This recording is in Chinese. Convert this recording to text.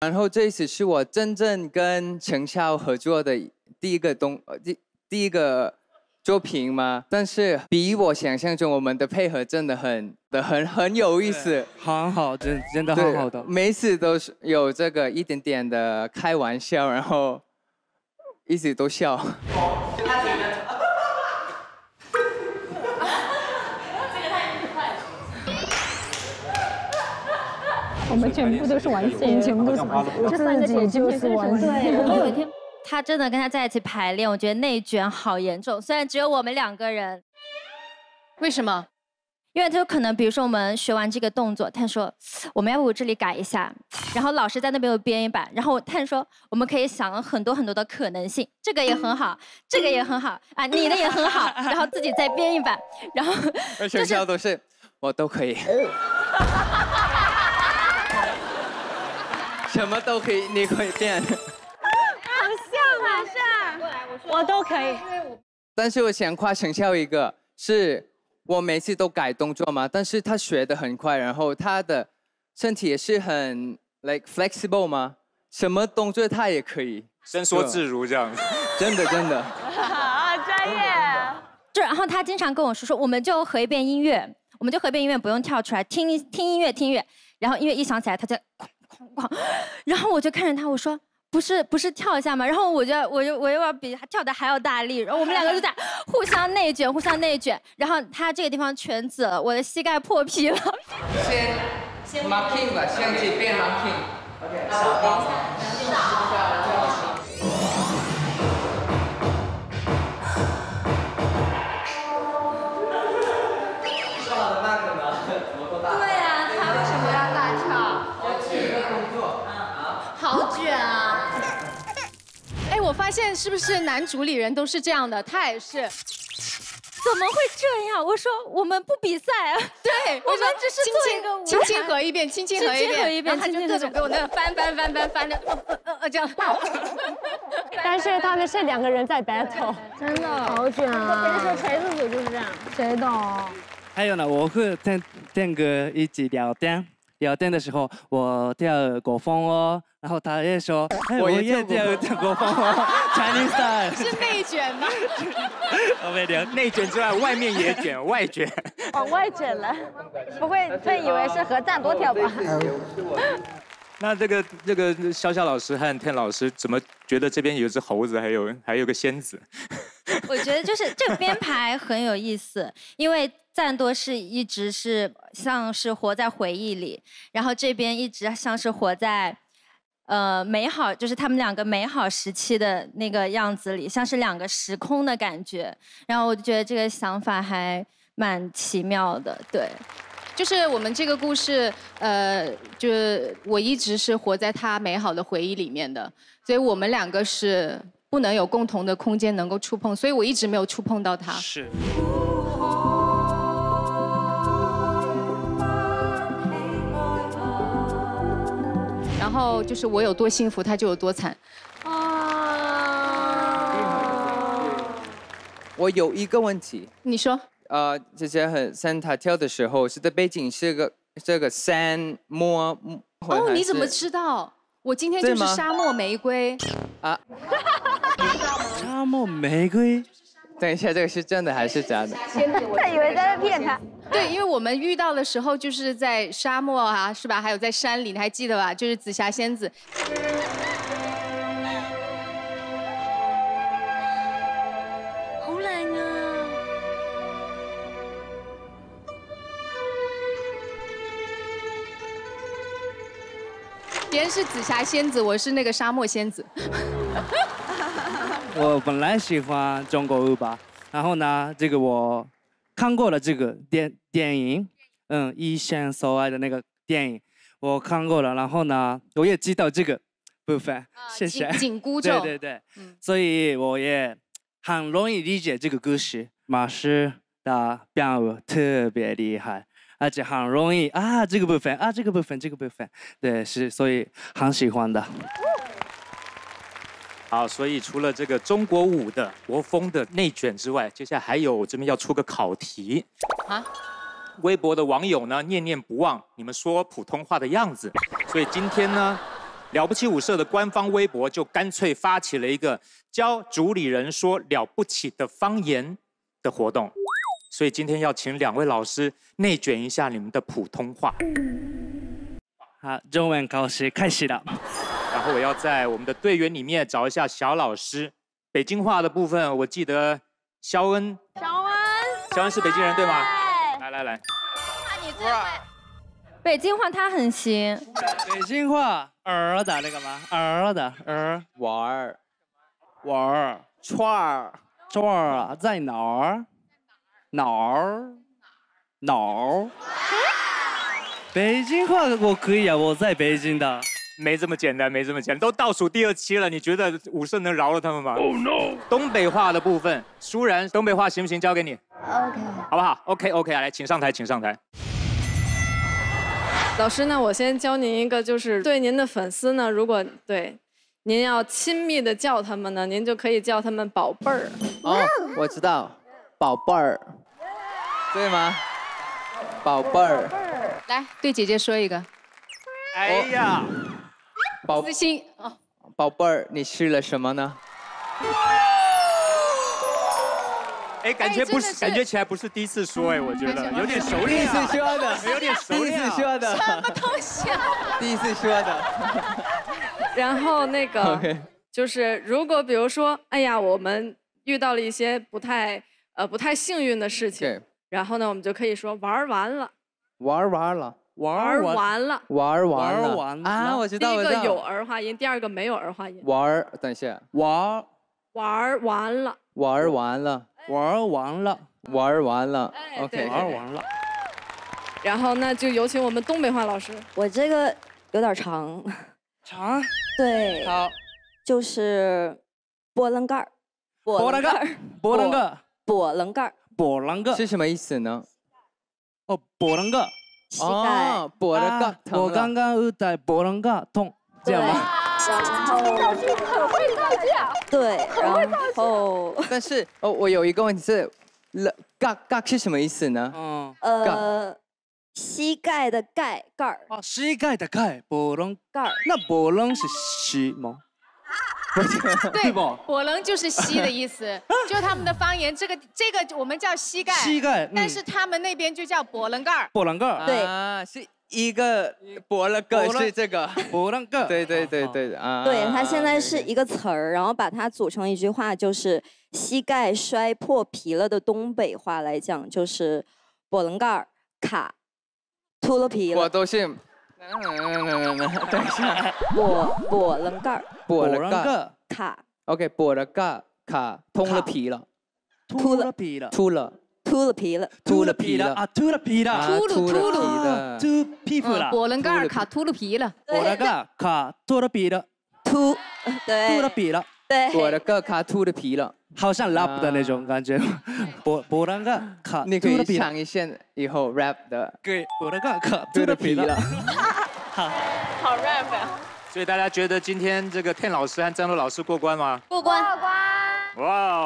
然后这一次是我真正跟陈晓合作的第一个东呃第第一个作品嘛，但是比我想象中我们的配合真的很的很很有意思，很好，真真的对很好的。每次都是有这个一点点的开玩笑，然后一直都笑。我们全部都是玩笑，全部都是这三个姐就是玩笑。对，我有一天他真的跟他在一起排练，我觉得内卷好严重。虽然只有我们两个人，为什么？因为他就可能，比如说我们学完这个动作，他说我们要不这里改一下，然后老师在那边又编一版，然后他说我们可以想很多很多的可能性，这个也很好，这个也很好啊，你的也很好，然后自己再编一版，然后 而陈晓都是我都可以，什么都可以，你可以变。好像好像，我都可以。但是我想夸陈笑一个，是我每次都改动作嘛，但是他学的很快，然后他的身体也是很 like flexible 吗，什么动作他也可以，伸缩自如这样子。真的真的。啊，专业。就然后他经常跟我说说，我们就合一遍音乐，我们就合一遍音乐，不用跳出来，听听音乐听音乐，然后音乐一响起来，他就哐哐哐，然后我就看着他，我说。不是不是跳一下吗？然后我就我就我又要比他跳的还要大力，然后我们两个就在 互相内卷，互相内卷。然后他这个地方全紫了，我的膝盖破皮了。先 marking 吧，先去变 marking。OK，小现是不是男主理人都是这样的？他也是。怎么会这样？我说我们不比赛啊，对，我们只是做一个舞台轻轻合一遍，轻轻合一遍，他就各种给我那个翻翻翻翻翻的，呃呃呃这样。但是他们是两个人在 battle，真的好卷啊！跟你说锤子组就是这样，谁懂？还有呢，我和天天哥一起聊天，聊天的时候我跳国风哦，然后他也说，哎我我也也跳跳国风哦，Chinese style。是内卷吗？我没聊内卷之外，外面也卷，外卷。往外卷了，不会被以为是合赞多跳吧？那这个这个潇潇老师和天老师怎么觉得这边有只猴子，还有还有个仙子？我觉得就是这个编排很有意思，因为赞多是一直是像是活在回忆里，然后这边一直像是活在呃美好，就是他们两个美好时期的那个样子里，像是两个时空的感觉。然后我就觉得这个想法还蛮奇妙的，对。就是我们这个故事，呃，就是我一直是活在他美好的回忆里面的，所以我们两个是不能有共同的空间能够触碰，所以我一直没有触碰到他。是。然后就是我有多幸福，他就有多惨。啊我有一个问题，你说，呃，姐姐很山塔跳的时候，是的背景是个这个山漠。哦，你怎么知道？我今天就是沙漠玫瑰。啊？沙漠玫瑰。等一下，这个是真的还是假的？他以为在骗他。对，因为我们遇到的时候就是在沙漠啊，是吧？还有在山里，你还记得吧？就是紫霞仙子。好冷啊！别人是紫霞仙子，我是那个沙漠仙子。我本来喜欢中国舞吧，然后呢，这个我看过了这个电电影，嗯，一线所爱的那个电影，我看过了，然后呢，我也知道这个部分，谢谢。紧 紧箍咒对对对，所以我也很容易理解这个故事。马师的编舞特别厉害，而且很容易啊，这个部分啊，这个部分，这个部分，对，是所以很喜欢的。好，所以除了这个中国舞的国风的内卷之外，接下来还有我这边要出个考题啊。微博的网友呢念念不忘你们说普通话的样子，所以今天呢，了不起舞社的官方微博就干脆发起了一个教主理人说了不起的方言的活动，所以今天要请两位老师内卷一下你们的普通话。好，中文考试开始了。我要在我们的队员里面找一下小老师。北京话的部分，我记得肖恩，肖恩，肖恩是北京人对吗？来来来，北京话他很行，北京话儿的那个吗？儿的儿玩儿玩儿串儿串儿在哪儿？哪儿？哪儿？北京话我可以啊，我在北京的。没这么简单，没这么简单，都倒数第二期了，你觉得武圣能饶了他们吗？Oh no！东北话的部分，舒然，东北话行不行？交给你。OK，好不好？OK OK，来，请上台，请上台。老师那，我先教您一个，就是对您的粉丝呢，如果对您要亲密的叫他们呢，您就可以叫他们宝贝儿。哦，我知道，宝贝儿，对吗？宝贝儿，来对姐姐说一个，哎呀，宝自信啊，宝贝儿，你吃了什么呢？哎，感觉不是，感觉起来不是第一次说，哎，我觉得。有点熟第一次说的，有点熟第一。次说的，什么东西啊，第一次说的。然后那个 就是，如果比如说，哎呀，我们遇到了一些不太呃不太幸运的事情，对，然后呢，我们就可以说玩完了，玩完了，玩儿完了。玩儿完了完了啊！我知道，我知第一个有道。儿化音，第二个没有儿化音。玩儿，等一下，玩儿玩儿完了，玩儿完了，玩儿完了，玩儿完了。哎 OK，对玩儿完了。然后那就有请我们东北话老师。我这个有点长，长对，好，就是波棱盖儿，波波棱盖儿，波棱盖儿，波棱盖儿，波棱盖儿，是什么意思呢？哦，波棱个。膝盖，哦，脖的啊。杠疼了我刚刚有在波棱个痛，这样吗？然后对，然后但是哦，我有一个问题是，了杠杠是什么意思呢？嗯，呃，膝盖的盖盖儿。啊，膝盖的盖，波棱，盖儿，那波棱是膝吗？对不？火棱就是膝的意思，就他们的方言，这个这个我们叫膝盖，膝盖，嗯但是他们那边就叫跛棱盖儿。波棱个，对啊，是一个跛了个脖了是这个。波棱个，对对对，对啊。对，它现在是一个词儿，然后把它组成一句话，就是膝盖摔破皮了的东北话来讲，就是波棱盖儿卡秃噜皮了，我都是。等一下，波波棱盖儿波棱盖，卡，OK，脖了个卡通了皮了，秃了皮了，秃了，秃了皮了，秃了皮了啊，秃了皮了，秃噜秃了秃噜皮的，秃皮，了，脖棱盖卡秃噜皮了。波棱盖卡秃了皮了，秃，对秃了皮了，对，我的个卡秃的皮了。好像 rap 的那种感觉。波波棱个卡你可以秃了皮了，唱一下以后 rap 的对，我的个卡秃的皮了。好 rap 呀！所以大家觉得今天这个 Ten 老师和张璐老师过关吗？过关。哇哦！